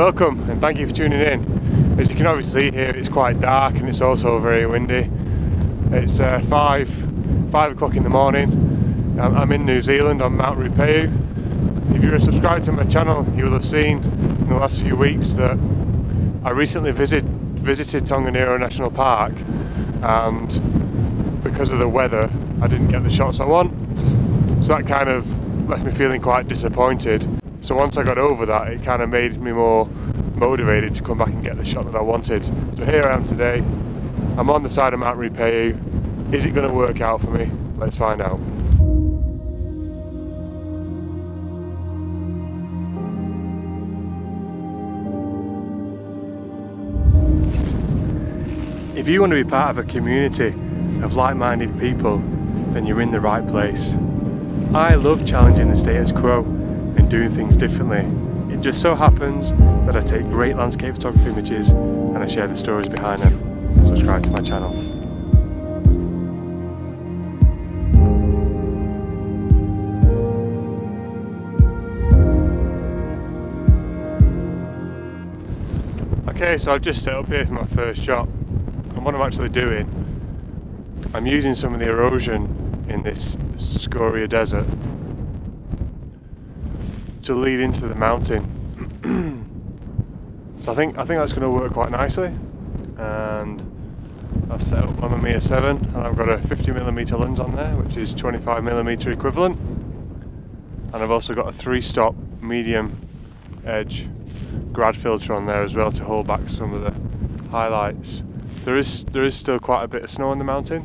Welcome and thank you for tuning in. As you can obviously see here it's quite dark and it's also very windy. It's uh, 5, 5 o'clock in the morning. I'm in New Zealand on Mount Ruapehu. If you're a subscriber to my channel you will have seen in the last few weeks that I recently visit, visited Tongariro National Park and because of the weather I didn't get the shots I want. So that kind of left me feeling quite disappointed. So once I got over that, it kind of made me more motivated to come back and get the shot that I wanted. So here I am today. I'm on the side of Mount Ruapehu. Is it going to work out for me? Let's find out. If you want to be part of a community of like-minded people, then you're in the right place. I love challenging the status quo doing things differently. It just so happens that I take great landscape photography images and I share the stories behind them. Subscribe to my channel. Okay, so I've just set up here for my first shot. And what I'm actually doing, I'm using some of the erosion in this scoria desert to lead into the mountain. so I think I think that's going to work quite nicely. And I've set up my Mamiya 7 and I've got a 50mm lens on there which is 25mm equivalent. And I've also got a 3 stop medium edge grad filter on there as well to hold back some of the highlights. There is there is still quite a bit of snow on the mountain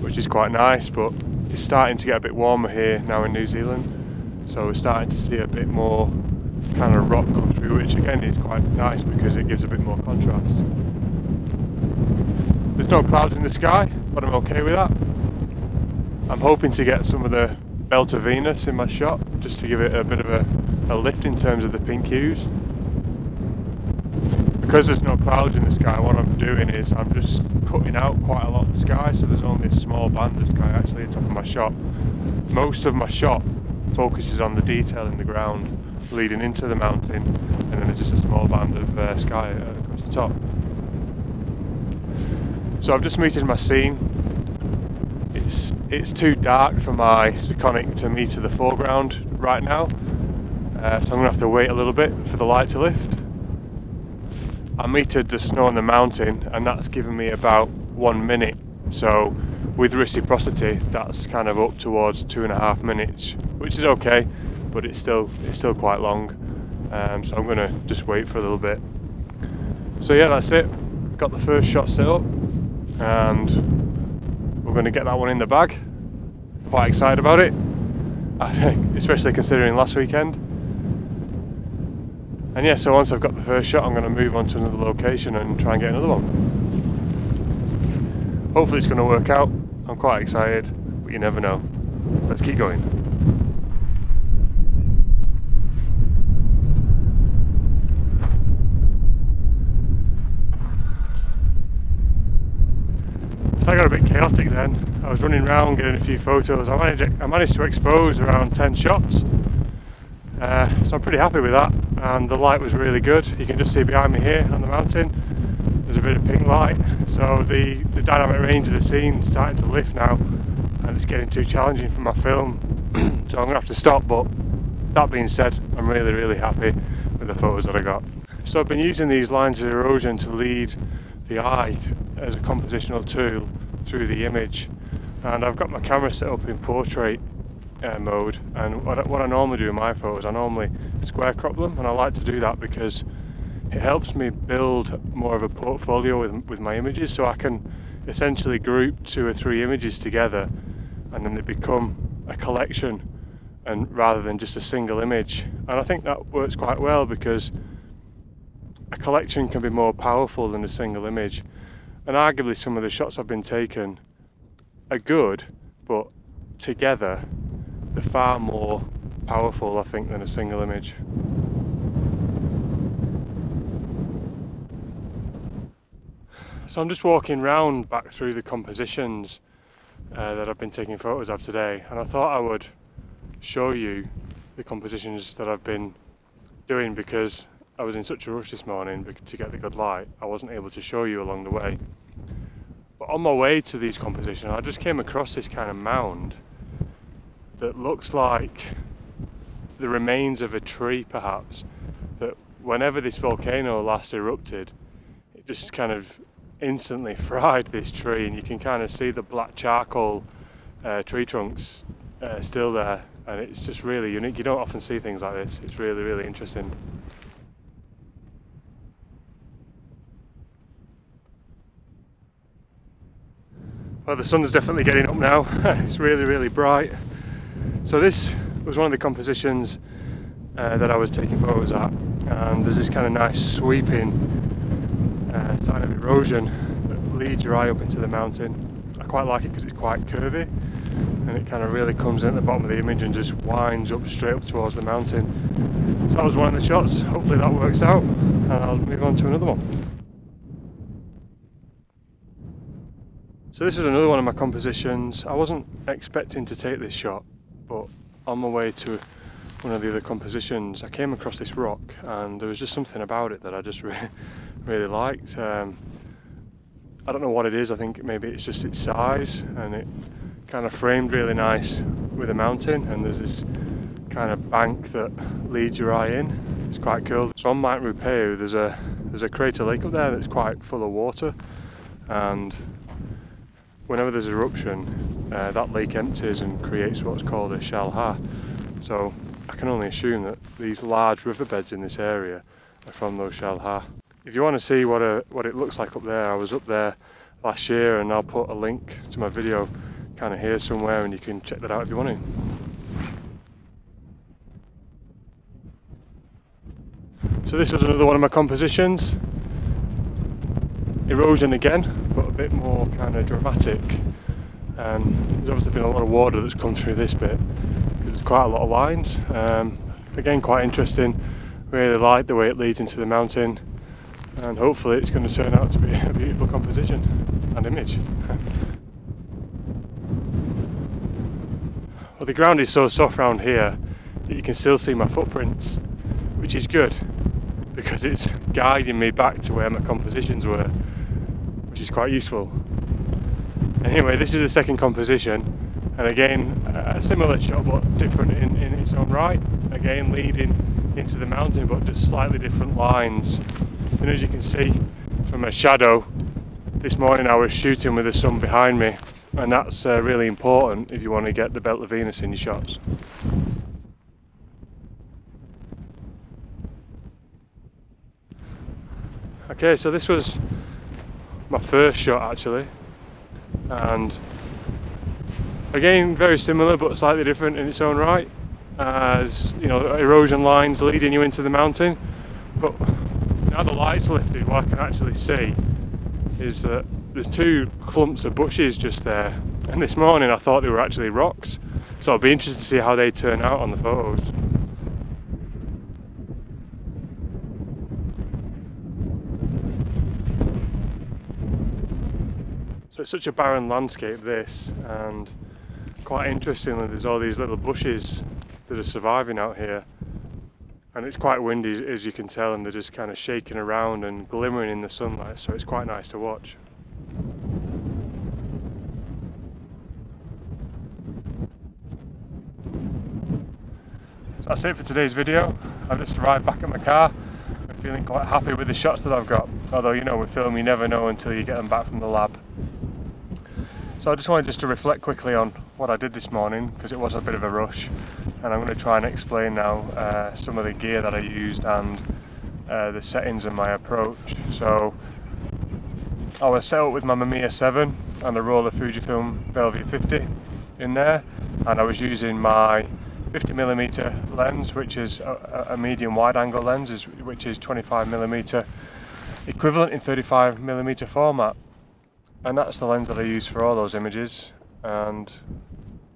which is quite nice but it's starting to get a bit warmer here now in New Zealand so we're starting to see a bit more kind of rock come through, which again is quite nice because it gives a bit more contrast. There's no clouds in the sky, but I'm okay with that. I'm hoping to get some of the belt of Venus in my shot, just to give it a bit of a, a lift in terms of the pink hues. Because there's no clouds in the sky, what I'm doing is I'm just cutting out quite a lot of the sky, so there's only a small band of sky actually at the top of my shot. Most of my shot focuses on the detail in the ground leading into the mountain and then there's just a small band of uh, sky across the top. So I've just metered my scene. It's it's too dark for my Sekonic to meter the foreground right now, uh, so I'm going to have to wait a little bit for the light to lift. I metered the snow on the mountain and that's given me about one minute. So with reciprocity, that's kind of up towards two and a half minutes, which is okay, but it's still it's still quite long. Um, so I'm gonna just wait for a little bit. So yeah, that's it. Got the first shot set up, and we're gonna get that one in the bag. Quite excited about it, I think, especially considering last weekend. And yeah, so once I've got the first shot, I'm going to move on to another location and try and get another one. Hopefully it's going to work out. I'm quite excited, but you never know. Let's keep going. So I got a bit chaotic then. I was running around getting a few photos. I managed, I managed to expose around 10 shots. Uh, so I'm pretty happy with that. And the light was really good. You can just see behind me here on the mountain there's a bit of pink light so the, the dynamic range of the scene is starting to lift now and it's getting too challenging for my film so I'm gonna have to stop but that being said I'm really really happy with the photos that I got. So I've been using these lines of erosion to lead the eye as a compositional tool through the image. And I've got my camera set up in portrait uh, mode. And what I, what I normally do in my photos I normally square crop them. And I like to do that because it helps me build more of a portfolio with, with my images. So I can essentially group two or three images together and then they become a collection and rather than just a single image. And I think that works quite well because a collection can be more powerful than a single image and arguably some of the shots I've been taken are good but together they're far more powerful I think than a single image. So I'm just walking round back through the compositions uh, that I've been taking photos of today and I thought I would show you the compositions that I've been doing because I was in such a rush this morning to get the good light, I wasn't able to show you along the way. But on my way to these compositions, I just came across this kind of mound that looks like the remains of a tree, perhaps. That whenever this volcano last erupted, it just kind of instantly fried this tree, and you can kind of see the black charcoal uh, tree trunks uh, still there, and it's just really unique. You don't often see things like this. It's really, really interesting. Well, the sun's definitely getting up now. it's really, really bright. So this was one of the compositions uh, that I was taking photos at, and there's this kind of nice sweeping uh, sign of erosion that leads your eye up into the mountain. I quite like it because it's quite curvy, and it kind of really comes in at the bottom of the image and just winds up straight up towards the mountain. So that was one of the shots. Hopefully that works out, and I'll move on to another one. So this was another one of my compositions. I wasn't expecting to take this shot, but on my way to one of the other compositions, I came across this rock and there was just something about it that I just really, really liked. Um, I don't know what it is, I think maybe it's just its size and it kind of framed really nice with a mountain and there's this kind of bank that leads your eye in. It's quite cool. So on Mount Ruapehu there's a there's a crater lake up there that's quite full of water and whenever there's eruption, uh, that lake empties and creates what's called a lahar. So I can only assume that these large riverbeds in this area are from those lahar. If you want to see what a, what it looks like up there, I was up there last year and I'll put a link to my video kind of here somewhere and you can check that out if you want to. So this was another one of my compositions. Erosion again, bit more kind of dramatic. Um, there's obviously been a lot of water that's come through this bit because there's quite a lot of lines. Um, again, quite interesting. Really like the way it leads into the mountain, and hopefully it's going to turn out to be a beautiful composition and image. well, the ground is so soft around here that you can still see my footprints, which is good because it's guiding me back to where my compositions were which is quite useful. Anyway, this is the second composition, and again, a similar shot but different in, in its own right. Again, leading into the mountain, but just slightly different lines. And as you can see from a shadow, this morning I was shooting with the sun behind me, and that's uh, really important if you want to get the Belt of Venus in your shots. Okay, so this was my first shot actually. And again very similar but slightly different in its own right as you know erosion lines leading you into the mountain. But now the light's lifted what I can actually see is that there's two clumps of bushes just there. And this morning I thought they were actually rocks. So I'll be interested to see how they turn out on the photos So it's such a barren landscape this and quite interestingly there's all these little bushes that are surviving out here and it's quite windy as you can tell and they're just kind of shaking around and glimmering in the sunlight so it's quite nice to watch. So that's it for today's video. I've just arrived back at my car. I'm feeling quite happy with the shots that I've got. Although you know with film you never know until you get them back from the lab. So I just wanted just to reflect quickly on what I did this morning because it was a bit of a rush and I'm going to try and explain now uh, some of the gear that I used and uh, the settings and my approach. So I was set up with my Mamiya 7 and the Roller Fujifilm Velvia 50 in there and I was using my 50mm lens which is a, a medium wide angle lens which is 25mm equivalent in 35mm format and that's the lens that I use for all those images and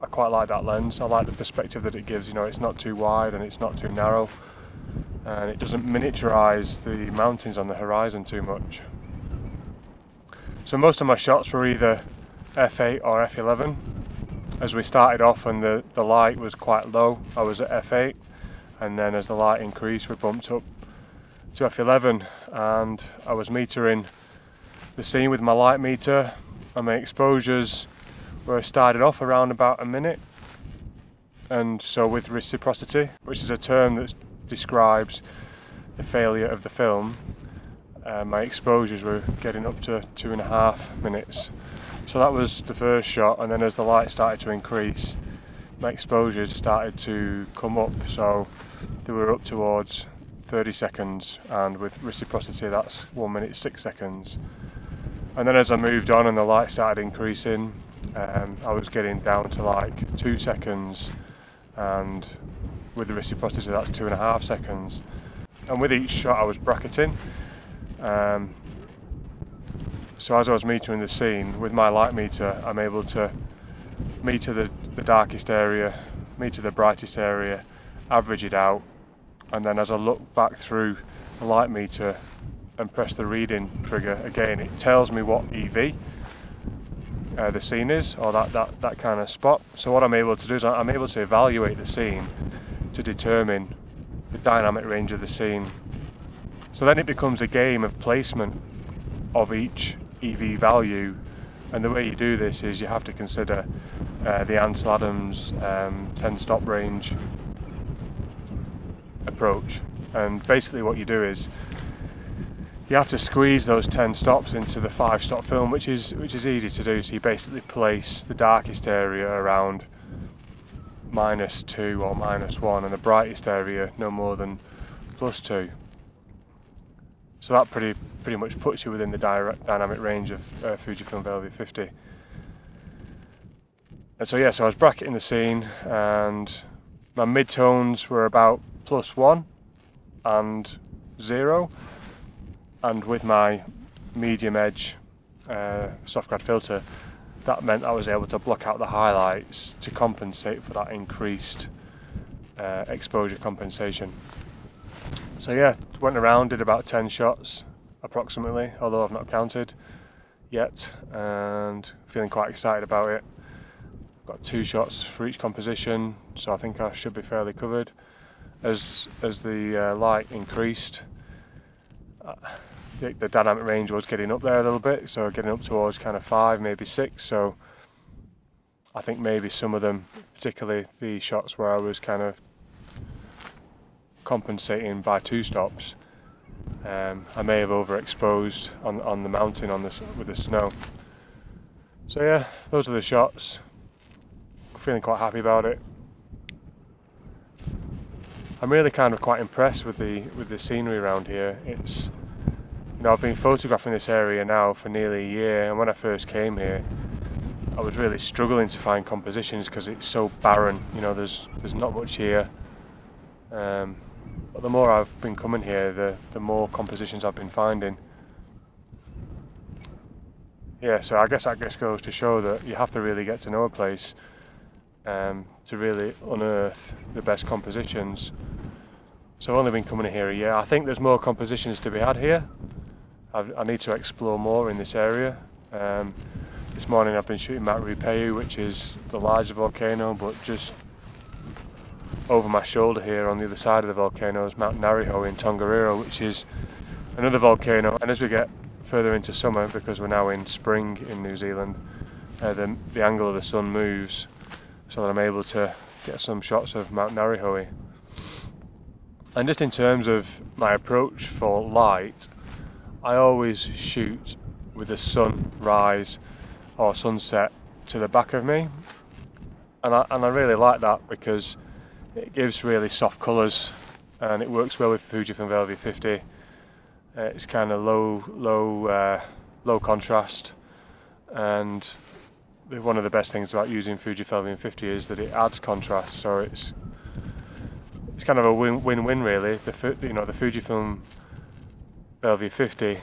I quite like that lens. I like the perspective that it gives, you know, it's not too wide and it's not too narrow and it doesn't miniaturize the mountains on the horizon too much. So most of my shots were either f8 or f11. As we started off and the, the light was quite low, I was at f8 and then as the light increased we bumped up to f11 and I was metering the scene with my light meter and my exposures were started off around about a minute. And so with reciprocity which is a term that describes the failure of the film uh, my exposures were getting up to two and a half minutes. So that was the first shot and then as the light started to increase my exposures started to come up. So they were up towards 30 seconds and with reciprocity that's 1 minute 6 seconds and then as I moved on and the light started increasing um, I was getting down to like 2 seconds. And with the reciprocity that's 2.5 seconds. And with each shot I was bracketing. Um, so as I was metering the scene with my light meter I'm able to meter the, the darkest area, meter the brightest area, average it out. And then as I look back through the light meter and press the reading trigger again. It tells me what EV uh, the scene is or that, that, that kind of spot. So what I'm able to do is I'm able to evaluate the scene to determine the dynamic range of the scene. So then it becomes a game of placement of each EV value. And the way you do this is you have to consider uh, the Ansel Adams um, 10 stop range approach. And basically, what you do is you have to squeeze those 10 stops into the 5 stop film, which is which is easy to do. So you basically place the darkest area around minus 2 or minus 1, and the brightest area no more than plus 2. So that pretty pretty much puts you within the direct dynamic range of uh, Fujifilm Velvia 50. And so yeah, so I was bracketing the scene, and my mid-tones were about plus one and zero, and with my medium edge uh, soft grad filter, that meant I was able to block out the highlights to compensate for that increased uh, exposure compensation. So yeah, went around, did about 10 shots approximately, although I've not counted yet, and feeling quite excited about it. Got two shots for each composition, so I think I should be fairly covered. As as the uh, light increased, uh, the, the dynamic range was getting up there a little bit, so getting up towards kind of five, maybe six. So I think maybe some of them, particularly the shots where I was kind of compensating by two stops. Um, I may have overexposed on on the mountain on this with the snow. So yeah, those are the shots. Feeling quite happy about it. I'm really kind of quite impressed with the with the scenery around here. It's you know I've been photographing this area now for nearly a year, and when I first came here, I was really struggling to find compositions because it's so barren. You know, there's there's not much here. Um, but the more I've been coming here, the, the more compositions I've been finding. Yeah, so I guess that just goes to show that you have to really get to know a place um, to really unearth the best compositions. So I've only been coming here a year. I think there's more compositions to be had here. I've, i need to explore more in this area. Um, this morning I've been shooting Mount Ruapehu, which is the largest volcano, but just over my shoulder here on the other side of the volcano is Mount Ngauruhoe in Tongariro, which is another volcano. And as we get further into summer, because we're now in spring in New Zealand, uh, the, the angle of the sun moves so that I'm able to get some shots of Mount Ngauruhoe. And just in terms of my approach for light, I always shoot with the sunrise or sunset to the back of me. And I, and I really like that because it gives really soft colours and it works well with Fujifilm Velvia 50. Uh, it's kind of low, low, uh, low contrast, and one of the best things about using Fujifilm 50 is that it adds contrast. So it's it's kind of a win-win win really. The you know the Fujifilm Velvia 50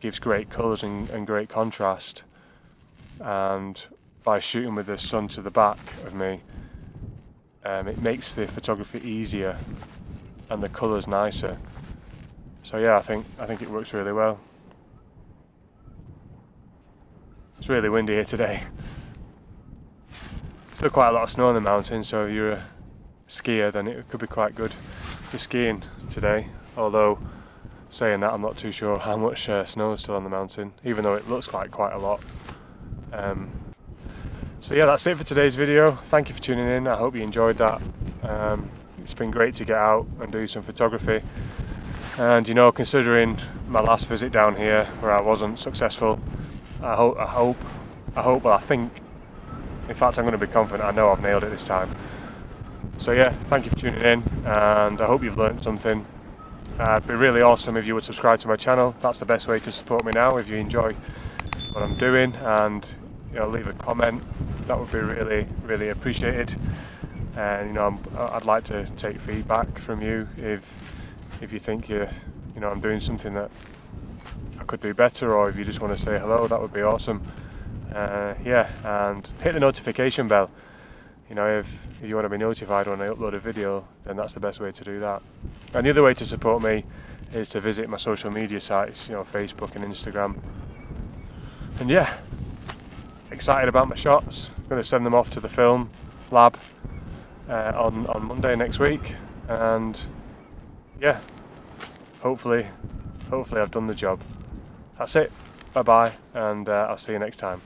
gives great colours and, and great contrast, and by shooting with the sun to the back of me, um, it makes the photography easier and the colours nicer. So yeah, I think I think it works really well. It's really windy here today. Still quite a lot of snow on the mountain, so if you're a skier, then it could be quite good for skiing today although saying that I'm not too sure how much uh, snow is still on the mountain, even though it looks like quite a lot. Um, so yeah, that's it for today's video. Thank you for tuning in. I hope you enjoyed that. Um, it's been great to get out and do some photography. And you know, considering my last visit down here where I wasn't successful, I hope, I hope, I hope, well I think, in fact I'm going to be confident I know I've nailed it this time. So yeah, thank you for tuning in and I hope you've learned something. Uh, it'd be really awesome if you would subscribe to my channel. That's the best way to support me now if you enjoy what I'm doing and you know, leave a comment. That would be really, really appreciated. And you know, i would like to take feedback from you if if you think you you know I'm doing something that I could do better, or if you just want to say hello, that would be awesome. Uh, yeah, and hit the notification bell. You know, if, if you want to be notified when I upload a video, then that's the best way to do that. And the other way to support me is to visit my social media sites, you know, Facebook and Instagram. And yeah, excited about my shots. I'm going to send them off to the film lab uh, on, on Monday next week. And yeah, hopefully, hopefully I've done the job. That's it. Bye bye, and uh, I'll see you next time.